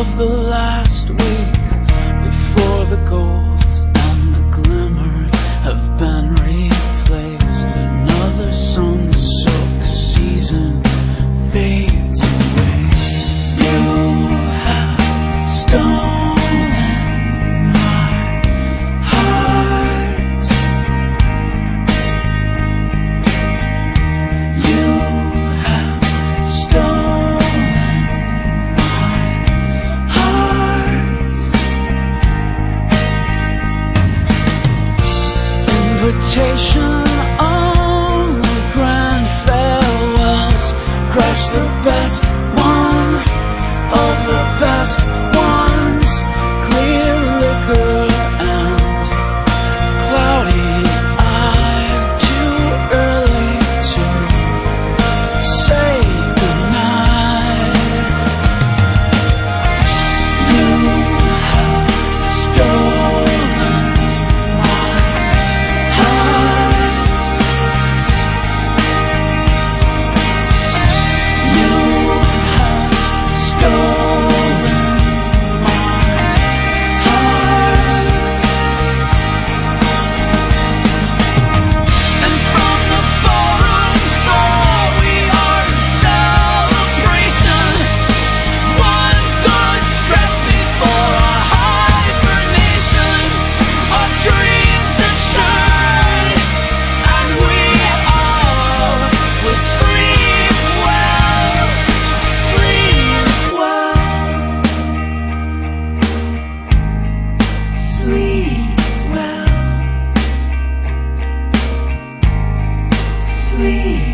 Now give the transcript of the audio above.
of the last invitation on the grand farewells. crush the best me.